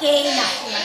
เกย์นะ